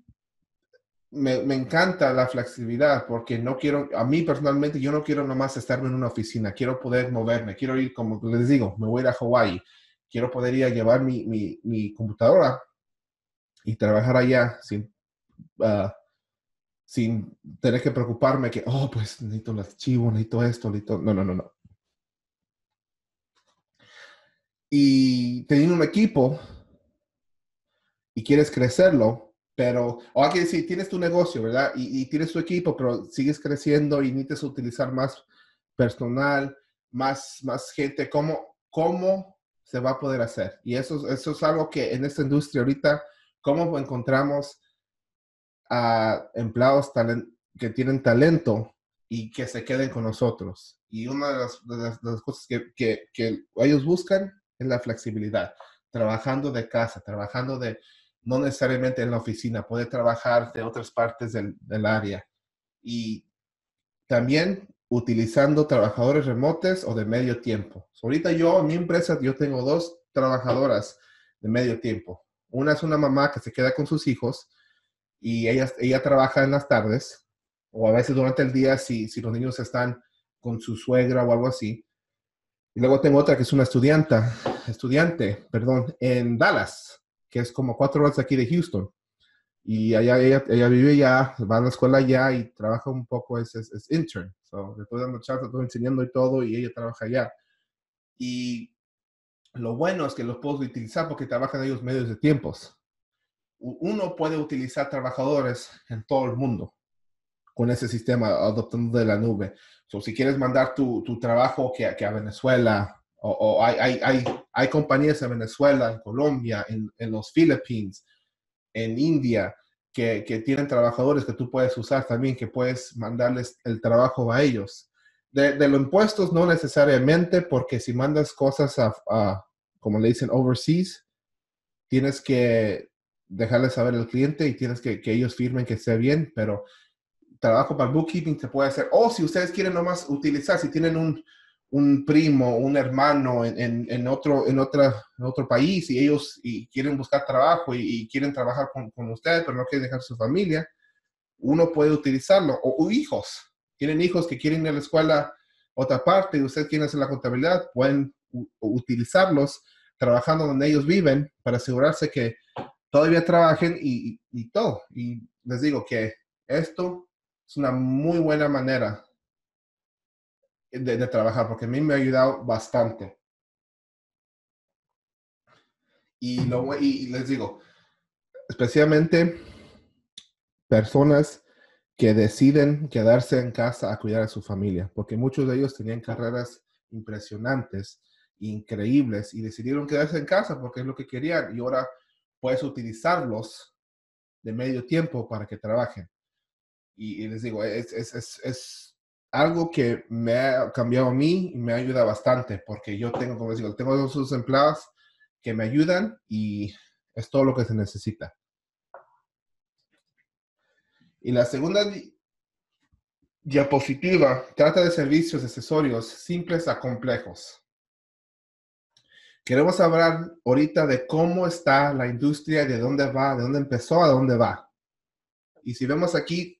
[SPEAKER 2] me, me, encanta la flexibilidad porque no quiero, a mí personalmente, yo no quiero nomás estarme en una oficina, quiero poder moverme, quiero ir, como les digo, me voy a ir a Hawái, quiero poder ir a llevar mi, mi, mi computadora y trabajar allá sin, uh, sin tener que preocuparme que, oh, pues necesito el archivo, necesito esto, necesito... No, no, no, no. Y teniendo un equipo y quieres crecerlo, pero, o hay que decir, tienes tu negocio, ¿verdad? Y, tienes tu equipo, pero sigues creciendo y necesitas utilizar más personal, más, más gente. ¿Cómo, ¿Cómo se va a poder hacer? Y eso, eso es algo que en esta industria ahorita, ¿cómo encontramos a empleados que tienen talento y que se queden con nosotros? Y una de las, cosas que, que, que ellos buscan es la flexibilidad, trabajando de casa, trabajando de, no necesariamente en la oficina, puede trabajar de otras partes del, área. Y también utilizando trabajadores remotos o de medio tiempo. ahorita yo, en mi empresa, yo tengo dos trabajadoras de medio tiempo. Una es una mamá que se queda con sus hijos y ella, ella trabaja en las tardes o a veces durante el día si, si los niños están con su suegra o algo así. Y luego tengo otra que es una estudiante, estudiante, perdón, en Dallas que es como cuatro horas aquí de Houston. Y allá ella, ella vive ya, va a la escuela ya y trabaja un poco, es, es, intern. So, le estoy dando chance, estoy enseñando y todo, y ella trabaja allá. Y lo bueno es que los puedo utilizar porque trabajan ellos medios de tiempos. Uno puede utilizar trabajadores en todo el mundo con ese sistema adoptando de la nube. So, si quieres mandar tu, tu trabajo que, que a Venezuela o, hay, hay, hay, hay, compañías en Venezuela, en Colombia, en, en los Filipinas, en India, que, que, tienen trabajadores que tú puedes usar también, que puedes mandarles el trabajo a ellos. De, de los impuestos no necesariamente, porque si mandas cosas a, a, como le dicen, overseas, tienes que dejarles saber al cliente y tienes que, que ellos firmen que esté bien, pero trabajo para bookkeeping se puede hacer. O si ustedes quieren nomás utilizar, si tienen un, un primo, un hermano en, en, otro, en, otra, otro país y ellos y quieren buscar trabajo y, quieren trabajar con, con ustedes, pero no quieren dejar su familia, uno puede utilizarlo. O, hijos, tienen hijos que quieren ir a la escuela otra parte y ustedes quieren hacer la contabilidad, pueden utilizarlos trabajando donde ellos viven para asegurarse que todavía trabajen y, todo. Y les digo que esto es una muy buena manera de, trabajar, porque a mí me ha ayudado bastante. Y, lo, y les digo, especialmente personas que deciden quedarse en casa a cuidar a su familia, porque muchos de ellos tenían carreras impresionantes, increíbles, y decidieron quedarse en casa porque es lo que querían, y ahora puedes utilizarlos de medio tiempo para que trabajen. Y, les digo, es, es, es, es, algo que me ha cambiado a mí y me ayuda bastante, porque yo tengo, como les digo, tengo dos empleados que me ayudan y es todo lo que se necesita. Y la segunda diapositiva trata de servicios accesorios simples a complejos. Queremos hablar ahorita de cómo está la industria, de dónde va, de dónde empezó, a dónde va. Y si vemos aquí,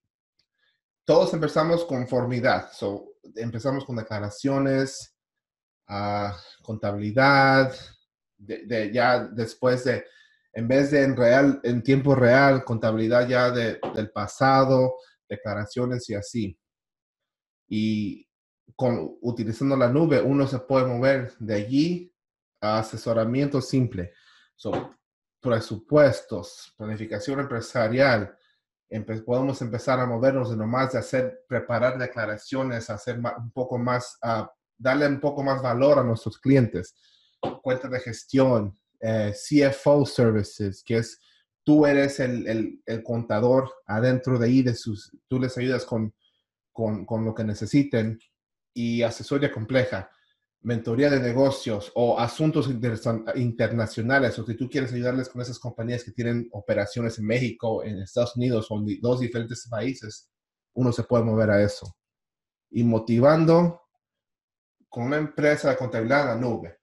[SPEAKER 2] todos empezamos con conformidad. So, empezamos con declaraciones, uh, contabilidad, de, ya después de en vez de en real, en tiempo real, contabilidad ya de, del pasado, declaraciones y así. Y con, utilizando la nube, uno se puede mover de allí asesoramiento simple. So, presupuestos, planificación empresarial. podemos empezar a movernos de nomás de hacer, preparar declaraciones, hacer un poco más, a darle un poco más valor a nuestros clientes. Cuenta de gestión, eh, CFO Services, que es tú eres el, el, contador adentro de ahí, de sus, tú les ayudas con, con, con, lo que necesiten y asesoría compleja, mentoría de negocios o asuntos internacionales, o si tú quieres ayudarles con esas compañías que tienen operaciones en México, en Estados Unidos o en dos diferentes países, uno se puede mover a eso. Y motivando con una empresa de contabilidad en la nube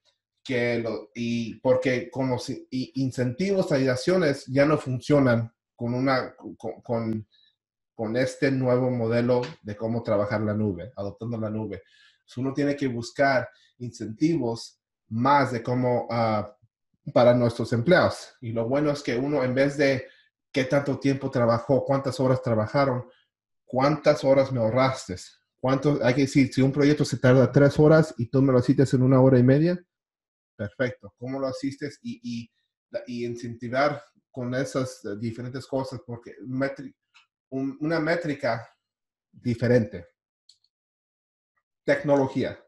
[SPEAKER 2] que lo, y porque con los incentivos, ayudaciones ya no funcionan con, una, con, con, este nuevo modelo de cómo trabajar la nube, adoptando la nube. Uno tiene que buscar incentivos más de cómo uh, para nuestros empleados. Y lo bueno es que uno, en vez de qué tanto tiempo trabajó, cuántas horas trabajaron, cuántas horas me ahorraste, cuánto, hay que decir, si un proyecto se tarda tres horas y tú me lo citas en una hora y media, perfecto. ¿Cómo lo asistes? Y, y, incentivar con esas eh, diferentes cosas, porque una métrica diferente. Tecnología.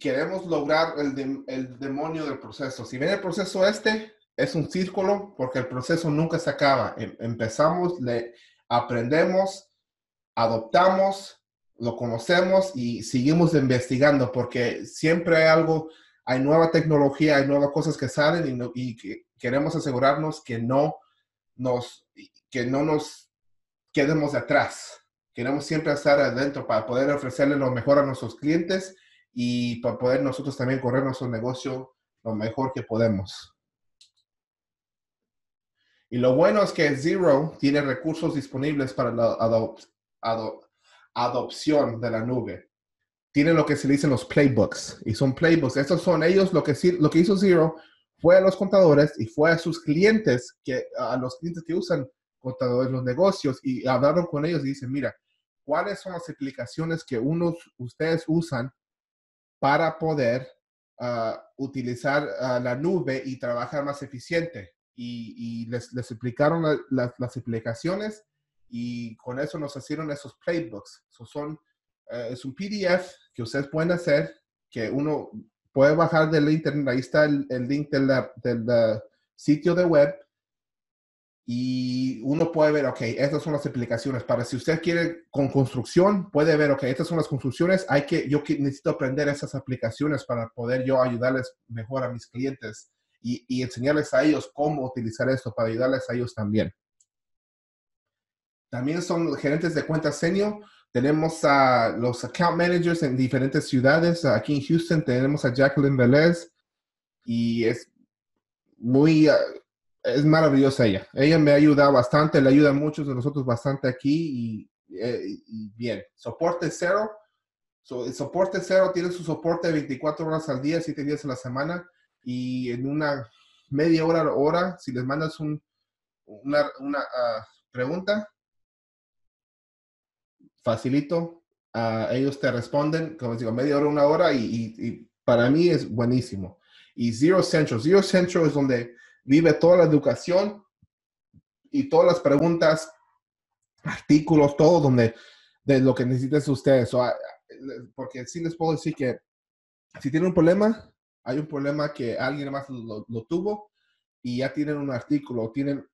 [SPEAKER 2] Queremos lograr el, el demonio del proceso. Si ven el proceso este, es un círculo porque el proceso nunca se acaba. Em, empezamos, le aprendemos, adoptamos, lo conocemos y seguimos investigando porque siempre hay algo, hay nueva tecnología, hay nuevas cosas que salen y, queremos asegurarnos que no nos, que no nos quedemos de atrás. Queremos siempre estar adentro para poder ofrecerle lo mejor a nuestros clientes y para poder nosotros también correr nuestro negocio lo mejor que podemos. Y lo bueno es que Zero tiene recursos disponibles para la adopción adopción de la nube. Tienen lo que se dicen los playbooks y son playbooks. Estos son ellos lo que, lo que hizo Zero fue a los contadores y fue a sus clientes, que, a los clientes que usan contadores, los negocios y hablaron con ellos y dicen, mira, ¿cuáles son las aplicaciones que unos, ustedes usan para poder ah, utilizar ah, la nube y trabajar más eficiente? Y, les, les, explicaron las aplicaciones y con eso nos hicieron esos playbooks. son, eh, es un PDF que ustedes pueden hacer, que uno puede bajar del internet, ahí está el, link del, del sitio de web y uno puede ver, ok, estas son las aplicaciones. Para si usted quiere con construcción, puede ver, ok, estas son las construcciones. Hay que, yo necesito aprender esas aplicaciones para poder yo ayudarles mejor a mis clientes y, y enseñarles a ellos cómo utilizar esto para ayudarles a ellos también. También son gerentes de cuenta senior. Tenemos a los account managers en diferentes ciudades. Aquí en Houston tenemos a Jacqueline Velez y es muy, ah, es maravillosa ella. Ella me ha ayudado bastante, le ayuda a muchos de nosotros bastante aquí y, eh, bien. Soporte cero. el soporte cero tiene su soporte 24 horas al día, 7 días a la semana y en una media hora, hora, si les mandas un, una, ah, pregunta, facilito, ellos te responden, como digo, media hora, una hora y, para mí es buenísimo. y Zero Central. Zero Central es donde vive toda la educación y todas las preguntas, artículos, todo donde de lo que necesiten ustedes. porque sí les puedo decir que si tienen un problema, hay un problema que alguien más lo, tuvo y ya tienen un artículo, tienen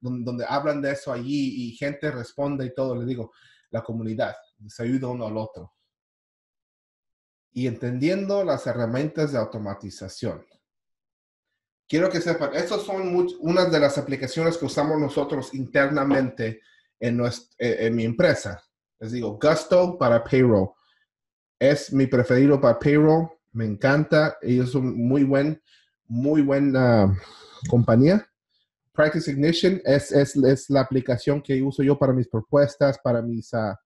[SPEAKER 2] donde, hablan de eso allí y gente responde y todo. Les digo, la comunidad se ayuda uno al otro. Y entendiendo las herramientas de automatización. Quiero que sepan, estas son unas de las aplicaciones que usamos nosotros internamente en, nuestra, en mi empresa. Les digo, Gusto para payroll. Es mi preferido para payroll. Me encanta. Ellos son muy buen, muy buena compañía. Practice Ignition es, es, es, la aplicación que uso yo para mis propuestas, para mis, uh,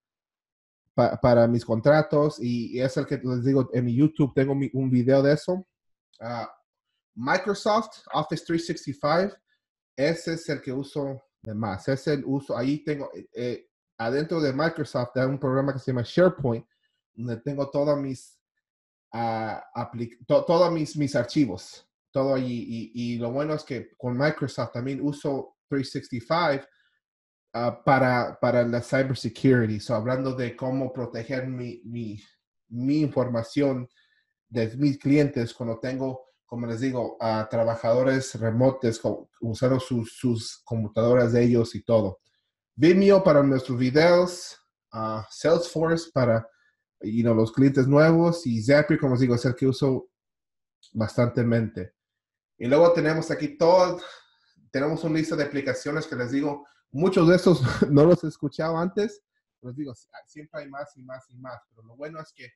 [SPEAKER 2] para mis contratos y, es el que les digo, en mi YouTube tengo un video de eso. Uh, Microsoft Office 365, ese es el que uso de más. Es el uso, ahí tengo, eh, eh, adentro de Microsoft hay un programa que se llama SharePoint, donde tengo todos mis, uh, todos mis, mis archivos, todo allí. Y, lo bueno es que con Microsoft también uso 365 Ah, para, para la cybersecurity, so, hablando de cómo proteger mi, mi, información de mis clientes cuando tengo, como les digo, a trabajadores remotos usando sus, sus, computadoras de ellos y todo. Vimeo para nuestros videos, uh, Salesforce para you know, los clientes nuevos y Zapier, como les digo, es el que uso bastantemente. Y luego tenemos aquí todo, tenemos una lista de aplicaciones que les digo, Muchos de estos [LAUGHS] no los he escuchado antes, les digo, siempre hay más y más y más, pero lo bueno es que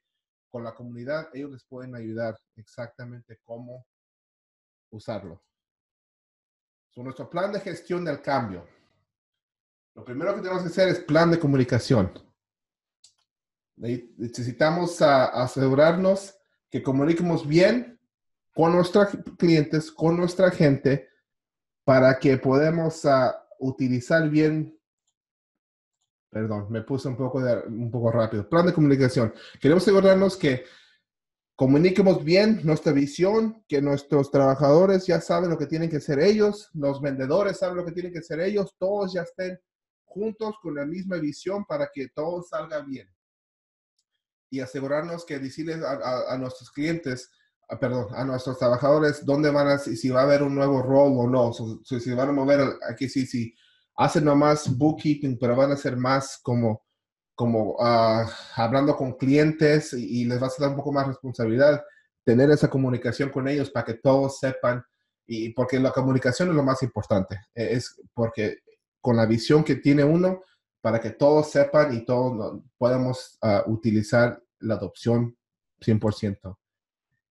[SPEAKER 2] con la comunidad ellos les pueden ayudar exactamente cómo usarlo. Sobre nuestro plan de gestión del cambio. Lo primero que tenemos que hacer es plan de comunicación. Necesitamos asegurarnos que comuniquemos bien con nuestros clientes, con nuestra gente, para que podamos utilizar bien, perdón, me puse un poco, de, un poco rápido, plan de comunicación. Queremos asegurarnos que comuniquemos bien nuestra visión, que nuestros trabajadores ya saben lo que tienen que hacer ellos, los vendedores saben lo que tienen que hacer ellos, todos ya estén juntos con la misma visión para que todo salga bien. Y asegurarnos que decirles a nuestros clientes, Ah, perdón, a nuestros trabajadores dónde van a, si va a haber un nuevo rol o no, si van a mover aquí, sí, sí, hacen nomás bookkeeping, pero van a ser más como, como uh, hablando con clientes y, les va a dar un poco más responsabilidad tener esa comunicación con ellos para que todos sepan y porque la comunicación es lo más importante, e, es porque con la visión que tiene uno, para que todos sepan y todos podamos uh, utilizar la adopción 100%.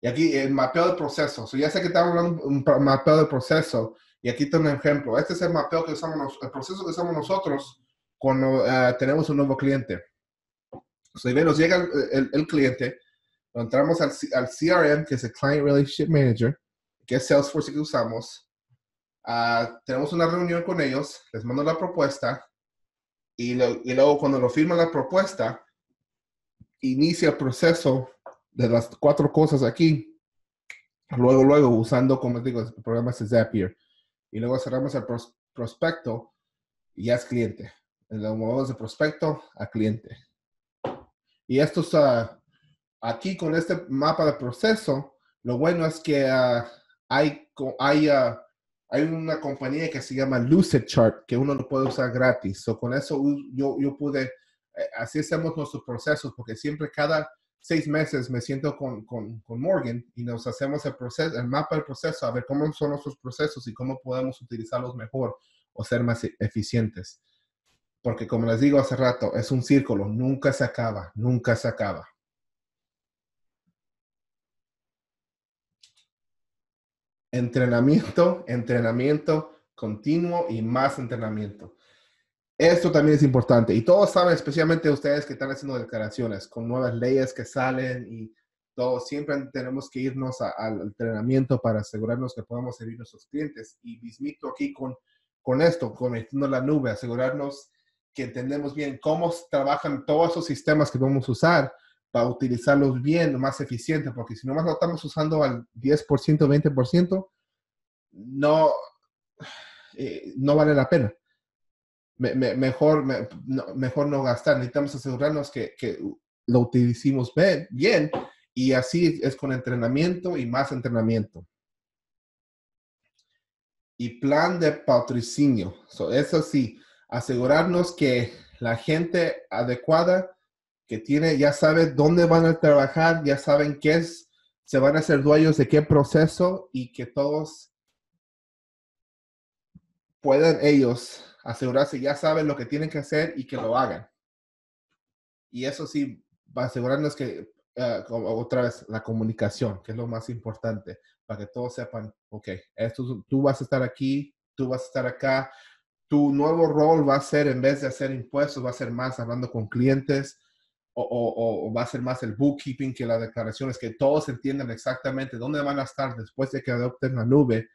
[SPEAKER 2] Y aquí el mapeo de proceso. ya sé que estamos hablando de un mapeo de proceso. Y aquí tengo un ejemplo. Este es el mapeo que usamos, el proceso que usamos nosotros cuando eh, tenemos un nuevo cliente. Si bien nos llega el, cliente, entramos al, al, CRM, que es el Client Relationship Manager, que es Salesforce que usamos. Uh, tenemos una reunión con ellos, les mando la propuesta y, y luego cuando lo firman la propuesta, inicia el proceso de las cuatro cosas aquí, luego, luego, usando, como digo, el programa es Zapier, y luego cerramos el prospecto y ya es cliente. Lo movemos de prospecto a cliente. Y esto está aquí con este mapa de proceso, lo bueno es que ah, hay, hay, ah, hay una compañía que se llama Lucid Chart que uno lo puede usar gratis. So, con eso yo, yo pude, eh, así hacemos nuestros procesos, porque siempre cada seis meses me siento con, con, con, Morgan y nos hacemos el proceso, el mapa del proceso, a ver cómo son nuestros procesos y cómo podemos utilizarlos mejor o ser más e-, eficientes. Porque como les digo hace rato, es un círculo, nunca se acaba, nunca se acaba. Entrenamiento, entrenamiento continuo y más entrenamiento. Esto también es importante. Y todos saben, especialmente ustedes que están haciendo declaraciones con nuevas leyes que salen y todo, siempre tenemos que irnos al entrenamiento para asegurarnos que podamos servir a nuestros clientes. Y mismito aquí con, con esto, conectando la nube, asegurarnos que entendemos bien cómo trabajan todos esos sistemas que vamos a usar para utilizarlos bien, más eficiente, porque si nomás lo estamos usando al 10%, 20%, no, eh, no vale la pena. Mejor, no, mejor no gastar. Necesitamos asegurarnos que, que lo utilicemos bien y así es con entrenamiento y más entrenamiento. Y plan de patrocinio. eso sí, asegurarnos que la gente adecuada que tiene, ya sabe dónde van a trabajar, ya saben qué es, se van a hacer dueños de qué proceso y que todos puedan ellos asegurarse, ya saben lo que tienen que hacer y que lo hagan. Y eso sí, va asegurarnos que, uh, otra vez, la comunicación, que es lo más importante, para que todos sepan, ok, esto, tú vas a estar aquí, tú vas a estar acá, tu nuevo rol va a ser, en vez de hacer impuestos, va a ser más hablando con clientes, o, va a ser más el bookkeeping que las declaraciones, que todos entiendan exactamente dónde van a estar después de que adopten la nube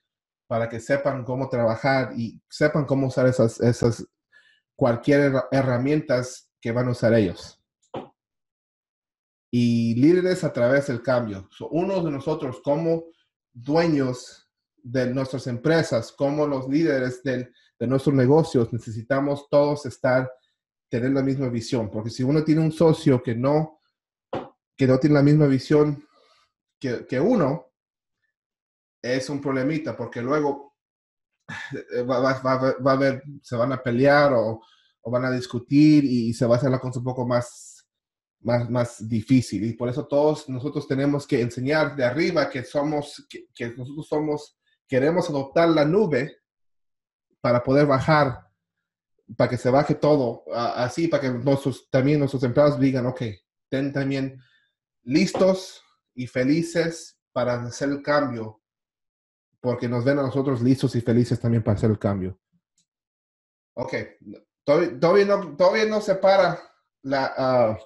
[SPEAKER 2] para que sepan cómo trabajar y sepan cómo usar esas, esas cualquier herramientas que van a usar ellos. Y líderes a través del cambio. uno de nosotros como dueños de nuestras empresas, como los líderes de nuestros negocios, necesitamos todos estar tener la misma visión, porque si uno tiene un socio que no, que no tiene la misma visión que, que uno, es un problemita, porque luego eh, va, va, va, va, a haber, se van a pelear o, van a discutir y se va a hacer la cosa un poco más, más, más difícil. Y por eso todos nosotros tenemos que enseñar de arriba que somos, que, que nosotros somos, queremos adoptar la nube para poder bajar para que se baje todo así, para que nuestros, también nuestros empleados digan, ok, estén también listos y felices para hacer el cambio, porque nos ven a nosotros listos y felices también para hacer el cambio. Ok, todavía, no, todavía no se para la, ah,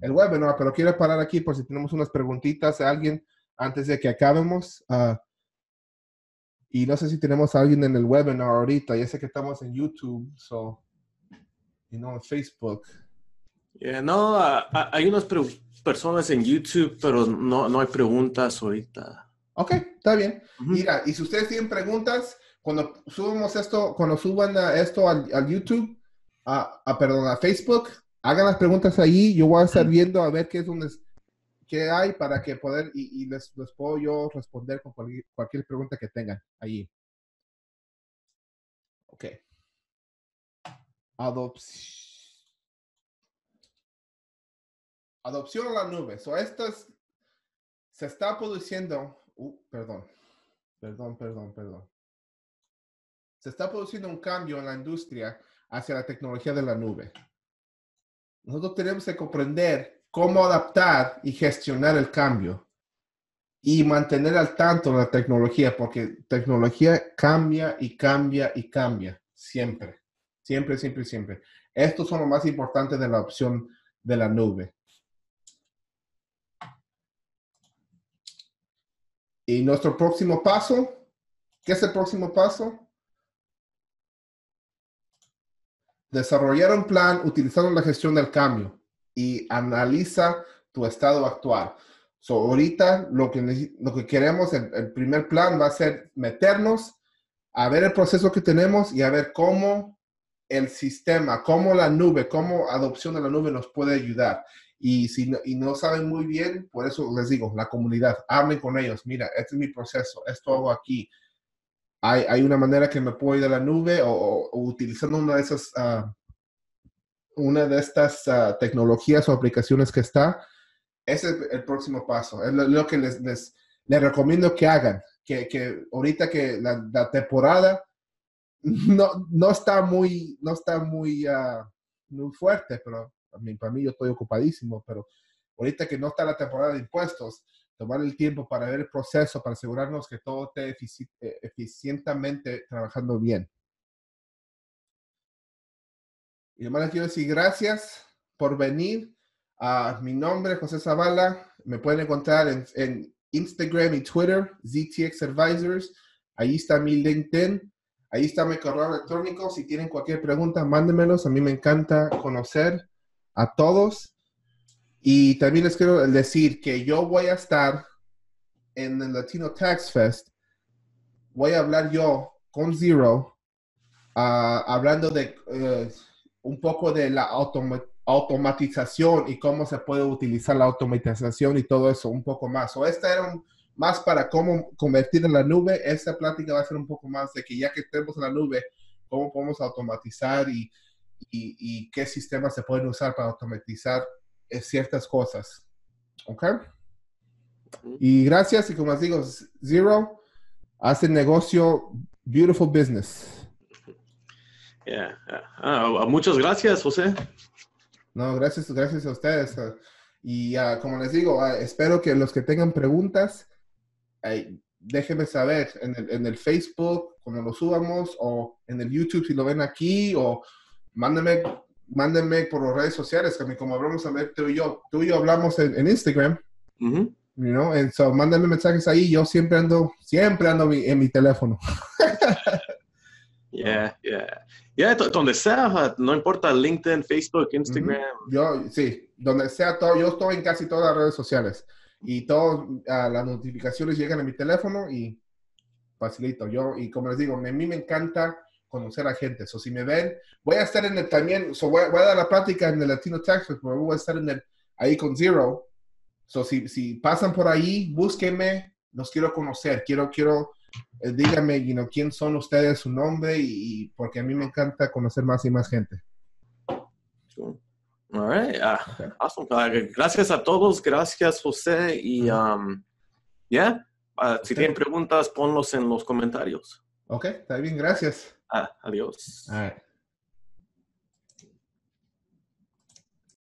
[SPEAKER 2] el webinar, pero quiero parar aquí por si tenemos unas preguntitas a alguien antes de que acabemos. Uh, y no sé si tenemos a alguien en el webinar ahorita. Ya sé que estamos en YouTube, so, y no en Facebook.
[SPEAKER 1] no, hay unas personas en YouTube, pero no, no hay preguntas ahorita.
[SPEAKER 2] Ok, está bien. Mira, y si ustedes tienen preguntas, cuando subamos esto, cuando suban esto al, YouTube, a, perdón, a Facebook, hagan las preguntas ahí. Yo voy a estar viendo a ver qué es donde qué hay para que poder, y, les, puedo yo responder con cualquier, pregunta que tengan ahí. Ok. Adopción. Adopción a la nube. So, estas se está produciendo, uh, perdón, perdón, perdón, perdón. Se está produciendo un cambio en la industria hacia la tecnología de la nube. Nosotros tenemos que comprender cómo adaptar y gestionar el cambio y mantener al tanto la tecnología, porque tecnología cambia y cambia y cambia, siempre, siempre, siempre, siempre. Estos son lo más importante de la opción de la nube. Y nuestro próximo paso, ¿qué es el próximo paso? Desarrollar un plan utilizando la gestión del cambio y analiza tu estado actual. So, ahorita lo que, lo que queremos, el, primer plan va a ser meternos a ver el proceso que tenemos y a ver cómo el sistema, cómo la nube, cómo adopción de la nube nos puede ayudar. Y si no, y no saben muy bien, por eso les digo, la comunidad, hablen con ellos, mira, este es mi proceso, esto hago aquí. Hay, hay una manera que me puedo ir a la nube o, utilizando una de esas uh, una de estas ah, tecnologías o aplicaciones que está, ese es el próximo paso. Es lo, que les, les, recomiendo que hagan. Que, que ahorita que la, temporada no, no, está muy, no está muy, uh, muy fuerte, pero para mí yo estoy ocupadísimo, pero ahorita que no está la temporada de impuestos, tomar el tiempo para ver el proceso, para asegurarnos que todo esté eh, eficientemente trabajando bien. Y además quiero decir gracias por venir. a mi nombre, José Zavala. Me pueden encontrar en, Instagram y Twitter, ZTX Advisors. Ahí está mi LinkedIn. Ahí está mi correo electrónico. Si tienen cualquier pregunta, mándenmelos. A mí me encanta conocer a todos. Y también les quiero decir que yo voy a estar en el Latino Tax Fest. Voy a hablar yo con Zero, ah, hablando de eh, un poco de la automatización y cómo se puede utilizar la automatización y todo eso, un poco más. O esta era más para cómo convertir en la nube. Esta plática va a ser un poco más de que ya que estemos en la nube, cómo podemos automatizar y, y, qué sistemas se pueden usar para automatizar eh, ciertas cosas. ¿Ok? Y gracias, y como les digo, Zero hace negocio, beautiful business.
[SPEAKER 1] Yeah. Ah, muchas gracias, José.
[SPEAKER 2] No, gracias, gracias a ustedes. Y uh, como les digo, espero que los que tengan preguntas, déjenme saber en el, en el, Facebook cuando lo subamos o en el YouTube si lo ven aquí o mándenme, mándenme por las redes sociales, que como hablamos a ver tú y yo, tú y yo hablamos en, en Instagram. You know, and so mándenme mensajes ahí. Yo siempre ando, siempre ando en mi teléfono.
[SPEAKER 1] Yeah, yeah. Yeah, donde sea, no importa LinkedIn, Facebook, Instagram.
[SPEAKER 2] Yo, sí, donde sea, todo, yo estoy en casi todas las redes sociales y todas uh, las notificaciones llegan a mi teléfono y facilito. Yo, y como les digo, a mí me encanta conocer a gente. O si me ven, voy a estar en el también, so voy, a, dar la plática en el Latino Texas, pero voy a estar en el, ahí con Zero. So si, si pasan por ahí, búsquenme, los quiero conocer, quiero, quiero eh, díganme you quién son ustedes, su nombre, y, porque a mí me encanta conocer más y más gente.
[SPEAKER 1] All right. Ah, awesome. Ah, gracias a todos. Gracias, José. Y um, ya, ah, si tienen preguntas, ponlos en los comentarios.
[SPEAKER 2] Ok, está bien. Gracias.
[SPEAKER 1] Adiós.